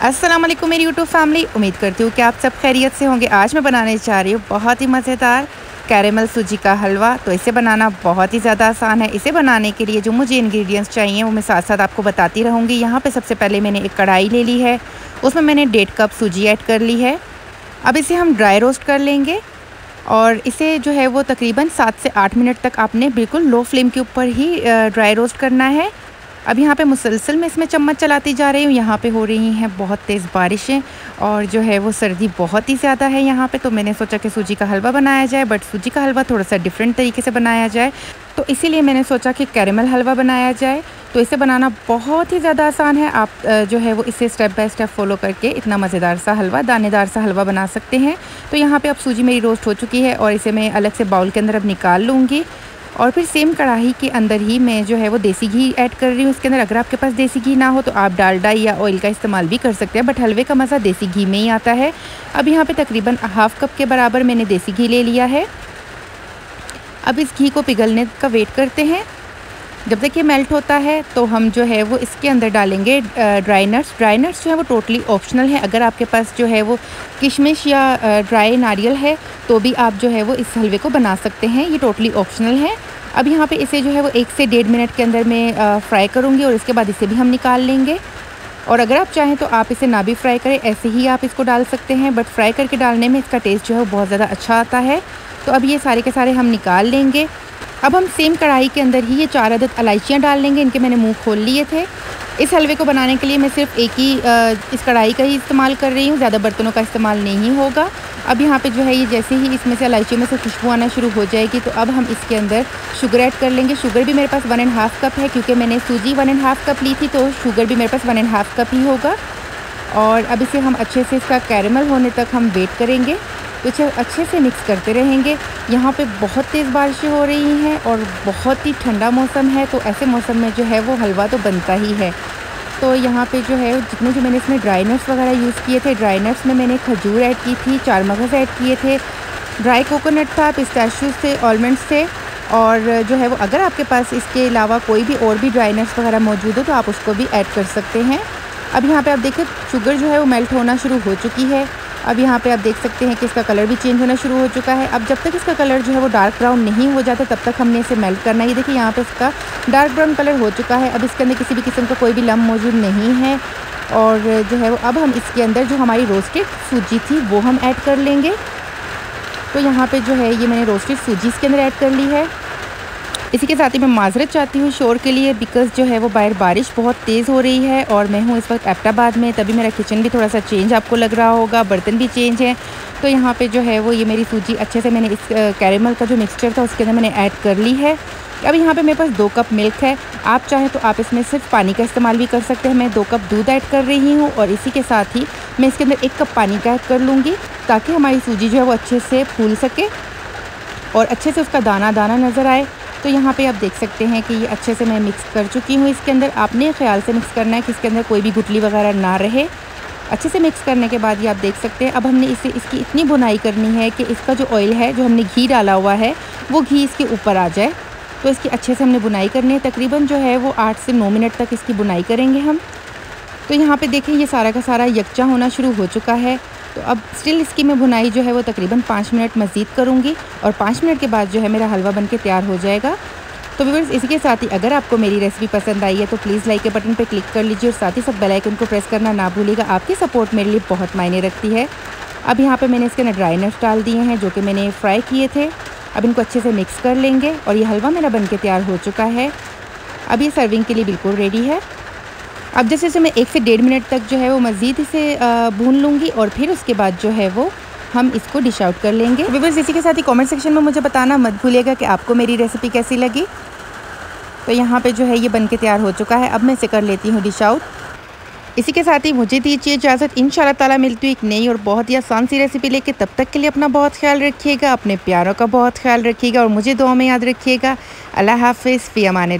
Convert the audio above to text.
अस्सलाम वालेकुम मेरी यूट्यूब फैमिली उम्मीद करती हूँ कि आप सब खैरियत से होंगे। आज मैं बनाने जा रही हूँ बहुत ही मज़ेदार कैरेमल सूजी का हलवा। तो इसे बनाना बहुत ही ज़्यादा आसान है। इसे बनाने के लिए जो मुझे इंग्रेडिएंट्स चाहिए, वो मैं साथ साथ आपको बताती रहूँगी। यहाँ पे सबसे पहले मैंने एक कढ़ाई ले ली है। उसमें मैंने डेढ़ कप सूजी ऐड कर ली है। अब इसे हम ड्राई रोस्ट कर लेंगे और इसे जो है वो तकरीबन सात से आठ मिनट तक आपने बिल्कुल लो फ्लेम के ऊपर ही ड्राई रोस्ट करना है। अब यहाँ पे मुसलसल मैं इसमें चम्मच चलाती जा रही हूँ। यहाँ पे हो रही हैं बहुत तेज़ बारिशें और जो है वो सर्दी बहुत ही ज़्यादा है यहाँ पे। तो मैंने सोचा कि सूजी का हलवा बनाया जाए बट सूजी का हलवा थोड़ा सा डिफरेंट तरीके से बनाया जाए। तो इसीलिए मैंने सोचा कि कैरेमल हलवा बनाया जाए। तो इसे बनाना बहुत ही ज़्यादा आसान है। आप जो है वो इसे स्टेप बाय स्टेप फॉलो करके इतना मज़ेदार सा हलवा, दानेदार सा हलवा बना सकते हैं। तो यहाँ पे अब सूजी मेरी रोस्ट हो चुकी है और इसे मैं अलग से बाउल के अंदर अब निकाल लूँगी। और फिर सेम कढ़ाई के अंदर ही मैं जो है वो देसी घी ऐड कर रही हूँ इसके अंदर। अगर आपके पास देसी घी ना हो तो आप डालडा या ऑयल का इस्तेमाल भी कर सकते हैं बट हलवे का मज़ा देसी घी में ही आता है। अब यहाँ पे तकरीबन हाफ़ कप के बराबर मैंने देसी घी ले लिया है। अब इस घी को पिघलने का वेट करते हैं। जब तक ये मेल्ट होता है तो हम जो है वो इसके अंदर डालेंगे ड्राई नट्स ड्राई नट्स जो है वो टोटली ऑप्शनल है। अगर आपके पास जो है वो किशमिश या ड्राई नारियल है तो भी आप जो है वो इस हलवे को बना सकते हैं। ये टोटली ऑप्शनल है। अब यहाँ पे इसे जो है वो एक से डेढ़ मिनट के अंदर मैं फ्राई करूँगी और इसके बाद इसे भी हम निकाल लेंगे। और अगर आप चाहें तो आप इसे ना भी फ्राई करें, ऐसे ही आप इसको डाल सकते हैं। बट फ्राई करके डालने में इसका टेस्ट जो है वो बहुत ज़्यादा अच्छा आता है। तो अब ये सारे के सारे हम निकाल लेंगे। अब हम सेम कढ़ाई के अंदर ही ये चार अदद इलाइचियाँ डाल लेंगे, इनके मैंने मुँह खोल लिए थे। इस हलवे को बनाने के लिए मैं सिर्फ़ एक ही इस कढ़ाई का ही इस्तेमाल कर रही हूँ, ज़्यादा बर्तनों का इस्तेमाल नहीं होगा। अब यहाँ पे जो है ये जैसे ही इसमें से इलायची में से खुशबू आना शुरू हो जाएगी तो अब हम इसके अंदर शुगर ऐड कर लेंगे। शुगर भी मेरे पास वन एंड हाफ़ कप है, क्योंकि मैंने सूजी वन एंड हाफ़ कप ली थी तो शुगर भी मेरे पास वन एंड हाफ़ कप ही होगा। और अब इसे हम अच्छे से इसका कैरमल होने तक हम वेट करेंगे। इसे अच्छे से मिक्स करते रहेंगे। यहाँ पे बहुत तेज़ बारिशें हो रही हैं और बहुत ही ठंडा मौसम है तो ऐसे मौसम में जो है वो हलवा तो बनता ही है। तो यहाँ पे जो है, जितने जो मैंने इसमें ड्राई नट्स वगैरह यूज़ किए थे ड्राई नट्स में मैंने खजूर ऐड की थी, चार मगज़ ऐड किए थे। ड्राई कोकोनट था पिस्ताशूज़ थे ऑलमंड्स थे और जो है वो अगर आपके पास इसके अलावा कोई भी और भी ड्राई नट्स वगैरह मौजूद हो तो आप उसको भी ऐड कर सकते हैं। अब यहाँ पे आप देखिए शुगर जो है वो मेल्ट होना शुरू हो चुकी है। अब यहाँ पे आप देख सकते हैं कि इसका कलर भी चेंज होना शुरू हो चुका है। अब जब तक इसका कलर जो है वो डार्क ब्राउन नहीं हो जाता, तब तक हमने इसे मेल्ट करना है। देखिए यहाँ पे इसका डार्क ब्राउन कलर हो चुका है। अब इसके अंदर किसी भी किस्म का कोई भी लम मौजूद नहीं है और जो है वो अब हम इसके अंदर जो हमारी रोस्टेड सूजी थी, वो हम ऐड कर लेंगे। तो यहाँ पर जो है ये मैंने रोस्टेड सूजी इसके अंदर ऐड कर ली है। इसी के साथ ही मैं माजरत चाहती हूँ शोर के लिए बिकॉज़ जो है वो बाहर बारिश बहुत तेज़ हो रही है और मैं हूँ इस वक्त एबटाबाद में, तभी मेरा किचन भी थोड़ा सा चेंज आपको लग रहा होगा, बर्तन भी चेंज है। तो यहाँ पे जो है वो ये मेरी सूजी, अच्छे से मैंने इस कैरेमल का जो मिक्सचर था उसके अंदर मैंने ऐड कर ली है। अब यहाँ पे मेरे पास दो कप मिल्क है, आप चाहें तो आप इसमें सिर्फ़ पानी का इस्तेमाल भी कर सकते हैं। मैं दो कप दूध ऐड कर रही हूँ और इसी के साथ ही मैं इसके अंदर एक कप पानी का ऐड कर लूँगी, ताकि हमारी सूजी जो है वो अच्छे से फूल सके और अच्छे से उसका दाना दाना नज़र आए। तो यहाँ पे आप देख सकते हैं कि ये अच्छे से मैं मिक्स कर चुकी हूँ। इसके अंदर आपने ख्याल से मिक्स करना है कि इसके अंदर कोई भी गुटली वगैरह ना रहे। अच्छे से मिक्स करने के बाद ये आप देख सकते हैं, अब हमने इसे, इसकी इतनी बुनाई करनी है कि इसका जो ऑयल है, जो हमने घी डाला हुआ है, वो घी इसके ऊपर आ जाए। तो इसकी अच्छे से हमने बुनाई करनी है। तकरीबन जो है वो आठ से नौ मिनट तक इसकी बुनाई करेंगे हम। तो यहाँ पे देखें ये सारा का सारा यकचा होना शुरू हो चुका है। तो अब स्टिल इसकी मैं बुनाई जो है वो तकरीबन पाँच मिनट मज़ीद करूँगी और पाँच मिनट के बाद जो है मेरा हलवा बन के तैयार हो जाएगा। तो व्यूवर्स इसी के साथ ही अगर आपको मेरी रेसिपी पसंद आई है तो प्लीज़ लाइक के बटन पर क्लिक कर लीजिए और साथ ही सब बेल आइकन को प्रेस करना ना भूलिएगा। आपकी सपोर्ट मेरे लिए बहुत मायने रखती है। अब यहाँ पे मैंने इसके अंदर ड्राई नट्स डाल दिए हैं, जो कि मैंने फ्राई किए थे। अब इनको अच्छे से मिक्स कर लेंगे और ये हलवा मेरा बन के तैयार हो चुका है। अब ये सर्विंग के लिए बिल्कुल रेडी है। अब जैसे जैसे मैं एक से डेढ़ मिनट तक जो है वो मज़ीद इसे भून लूँगी और फिर उसके बाद जो है वो हम इसको डिश आउट कर लेंगे। बस इसी के साथ ही कमेंट सेक्शन में मुझे बताना मत भूलिएगा कि आपको मेरी रेसिपी कैसी लगी। तो यहाँ पे जो है ये बन के तैयार हो चुका है। अब मैं इसे कर लेती हूँ डिश आउट इसी के साथ ही मुझे दीजिए इजाज़त। इन ताला मिलती हुई एक नई और बहुत ही आसान सी रेसिपी लेके। तब तक के लिए अपना बहुत ख्याल रखिएगा, अपने प्यारों का बहुत ख्याल रखिएगा और मुझे दुआ में याद रखिएगा। अल्लाह हाफिज़, फ़ी अमान